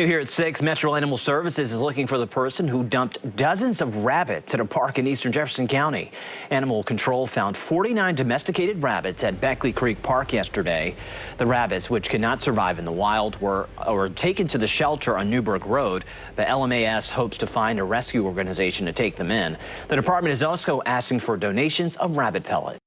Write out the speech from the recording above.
New here at 6, Metro Animal Services is looking for the person who dumped dozens of rabbits at a park in eastern Jefferson County. Animal Control found 49 domesticated rabbits at Beckley Creek Park yesterday. The rabbits, which cannot survive in the wild, were, were taken to the shelter on Newburgh Road, The LMAS hopes to find a rescue organization to take them in. The department is also asking for donations of rabbit pellets.